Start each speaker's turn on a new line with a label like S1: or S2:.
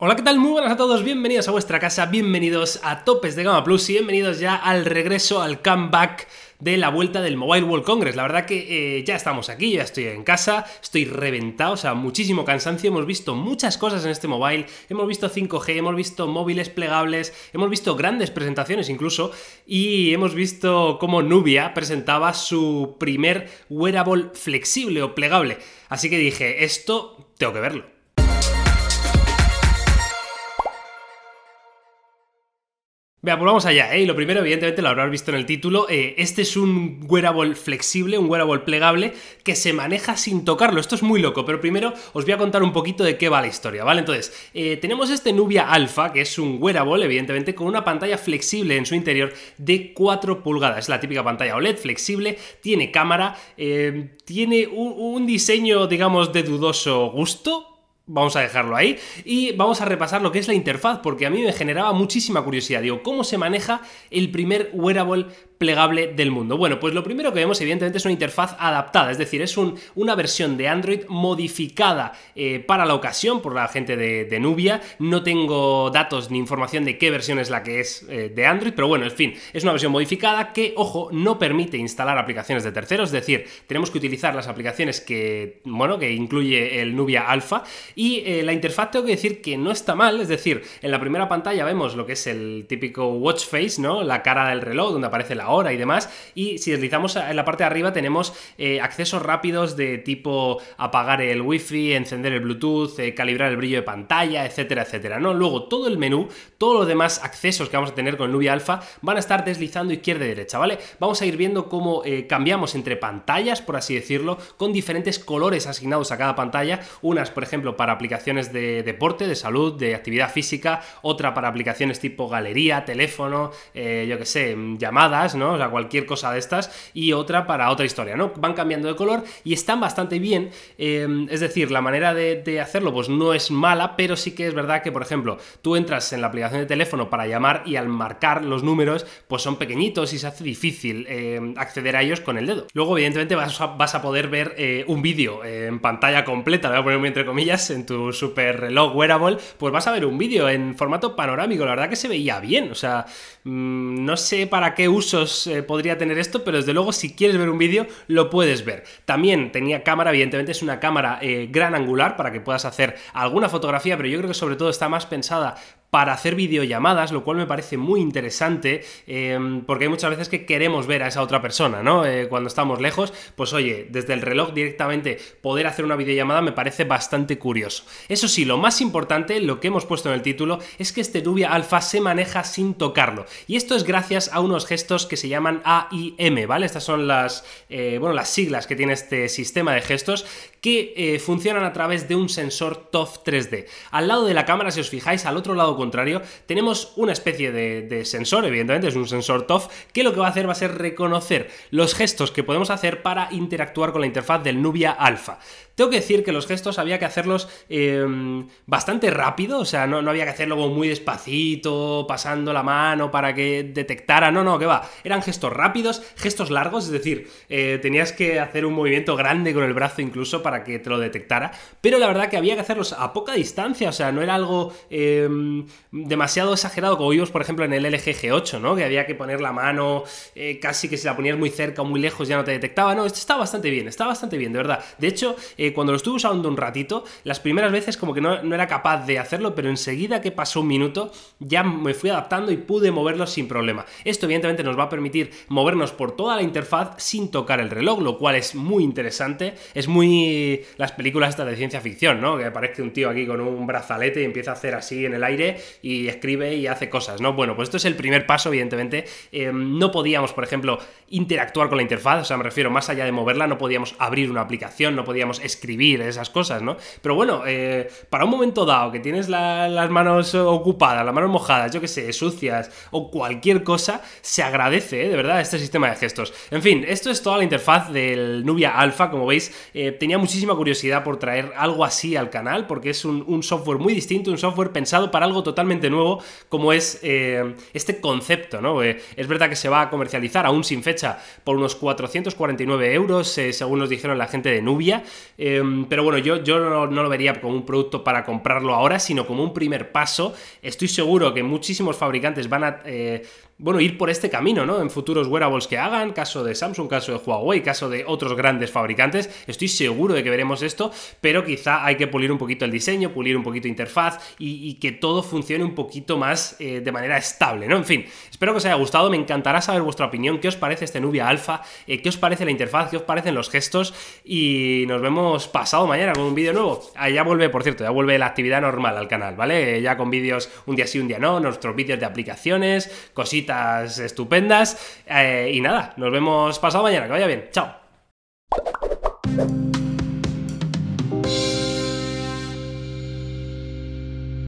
S1: Hola, ¿qué tal? Muy buenas a todos, bienvenidos a vuestra casa, bienvenidos a Topes de Gama Plus y bienvenidos ya al regreso, al comeback de la vuelta del Mobile World Congress. La verdad que eh, ya estamos aquí, ya estoy en casa, estoy reventado, o sea, muchísimo cansancio. Hemos visto muchas cosas en este mobile, hemos visto 5G, hemos visto móviles plegables, hemos visto grandes presentaciones incluso, y hemos visto cómo Nubia presentaba su primer wearable flexible o plegable. Así que dije, esto tengo que verlo. Vea, pues vamos allá, ¿eh? Y lo primero, evidentemente, lo habrás visto en el título. Eh, este es un wearable flexible, un wearable plegable que se maneja sin tocarlo. Esto es muy loco, pero primero os voy a contar un poquito de qué va la historia, ¿vale? Entonces, eh, tenemos este Nubia Alpha, que es un wearable, evidentemente, con una pantalla flexible en su interior de 4 pulgadas. Es la típica pantalla OLED flexible, tiene cámara, eh, tiene un diseño, digamos, de dudoso gusto Vamos a dejarlo ahí y vamos a repasar lo que es la interfaz, porque a mí me generaba muchísima curiosidad. Digo, ¿cómo se maneja el primer wearable plegable del mundo? Bueno, pues lo primero que vemos evidentemente es una interfaz adaptada, es decir, es una versión de Android modificada eh, para la ocasión por la gente de, Nubia. No tengo datos ni información de qué versión es la que es eh, de Android, pero bueno, en fin, es una versión modificada que, ojo, no permite instalar aplicaciones de terceros, es decir, tenemos que utilizar las aplicaciones que, bueno, que incluye el Nubia Alpha y eh, la interfaz tengo que decir que no está mal, es decir, en la primera pantalla vemos lo que es el típico watch face, ¿no? La cara del reloj donde aparece la hora y demás. Y si deslizamos en la parte de arriba tenemos eh, accesos rápidos de tipo apagar el wifi, encender el bluetooth, eh, calibrar el brillo de pantalla, etcétera, etcétera, ¿no? Luego todo el menú, todos los demás accesos que vamos a tener con Nubia Alpha van a estar deslizando izquierda y derecha, ¿vale? Vamos a ir viendo cómo cambiamos entre pantallas, por así decirlo, con diferentes colores asignados a cada pantalla. Unas, por ejemplo, para aplicaciones de deporte, de salud, de actividad física, otra para aplicaciones tipo galería, teléfono, eh, yo que sé, llamadas, ¿no? O sea, cualquier cosa de estas, y otra para otra historia, ¿no? Van cambiando de color y están bastante bien, em, es decir, la manera de, hacerlo pues no es mala, pero sí que es verdad que, por ejemplo, tú entras en la aplicación de teléfono para llamar y al marcar los números, pues son pequeñitos y se hace difícil em, acceder a ellos con el dedo. Luego, evidentemente, vas a, poder ver eh, un vídeo en pantalla completa, voy a poner muy entre comillas, en tu super reloj wearable, pues vas a ver un vídeo en formato panorámico. La verdad que se veía bien. O sea, mm, no sé para qué usos eh, podría tener esto, pero desde luego si quieres ver un vídeo lo puedes ver. También tenía cámara, evidentemente es una cámara eh, gran angular para que puedas hacer alguna fotografía, pero yo creo que sobre todo está más pensada para hacer videollamadas, lo cual me parece muy interesante, em, porque hay muchas veces que queremos ver a esa otra persona, ¿no? Eh, cuando estamos lejos, pues oye, desde el reloj directamente poder hacer una videollamada me parece bastante curioso. Eso sí, lo más importante, lo que hemos puesto en el título, es que este Nubia Alpha se maneja sin tocarlo. Y esto es gracias a unos gestos que se llaman AIM, ¿vale? Estas son las, eh, bueno, las siglas que tiene este sistema de gestos que eh, funcionan a través de un sensor TOF 3D. Al lado de la cámara, si os fijáis, al otro lado contrario, tenemos una especie de, sensor, evidentemente es un sensor TOF, que lo que va a hacer va a ser reconocer los gestos que podemos hacer para interactuar con la interfaz del Nubia Alpha. Tengo que decir que los gestos había que hacerlos em, bastante rápido, o sea, no, no había que hacerlo como muy despacito, pasando la mano para que detectara, no, no, que va, eran gestos rápidos, gestos largos, es decir, eh, tenías que hacer un movimiento grande con el brazo incluso para que te lo detectara, pero la verdad que había que hacerlos a poca distancia, o sea, no era algo em, demasiado exagerado como vimos, por ejemplo, en el LG G8, ¿no? Que había que poner la mano eh, casi que si la ponías muy cerca o muy lejos ya no te detectaba, no, esto está bastante bien, está bastante bien, de verdad. De hecho, cuando lo estuve usando un ratito, las primeras veces como que no, era capaz de hacerlo, pero enseguida que pasó un minuto ya me fui adaptando y pude moverlo sin problema. Esto evidentemente nos va a permitir movernos por toda la interfaz sin tocar el reloj, lo cual es muy interesante. Es muy las películas estas de ciencia ficción, ¿no? Que aparece un tío aquí con un brazalete y empieza a hacer así en el aire y escribe y hace cosas, ¿no? Bueno, pues esto es el primer paso, evidentemente. Em, no podíamos, por ejemplo, interactuar con la interfaz, o sea, me refiero más allá de moverla, no podíamos abrir una aplicación, no podíamos escribir escribir, esas cosas, ¿no? Pero bueno, eh, para un momento dado que tienes las manos ocupadas, las manos mojadas, yo que sé, sucias o cualquier cosa, se agradece, ¿eh? de verdad, este sistema de gestos. En fin, esto es toda la interfaz del Nubia Alpha, como veis, eh, tenía muchísima curiosidad por traer algo así al canal, porque es un, software muy distinto, un software pensado para algo totalmente nuevo, como es este concepto, ¿no? es verdad que se va a comercializar aún sin fecha por unos 449 euros, según nos dijeron la gente de Nubia. Em, pero bueno, yo, yo no, lo vería como un producto para comprarlo ahora, sino como un primer paso. Estoy seguro que muchísimos fabricantes van a... Eh, bueno, ir por este camino, ¿no? En futuros wearables que hagan, caso de Samsung, caso de Huawei, caso de otros grandes fabricantes, estoy seguro de que veremos esto, pero quizá hay que pulir un poquito el diseño, pulir un poquito interfaz y, que todo funcione un poquito más eh, de manera estable, ¿no? En fin, espero que os haya gustado, me encantará saber vuestra opinión, qué os parece este Nubia Alpha, eh, qué os parece la interfaz, qué os parecen los gestos y nos vemos pasado mañana con un vídeo nuevo. Ah, ya vuelve, por cierto, ya vuelve la actividad normal al canal, ¿vale? Ya con vídeos un día sí, un día no, nuestros vídeos de aplicaciones, estupendas. Eh, y nada, nos vemos pasado mañana. Que vaya bien. Chao.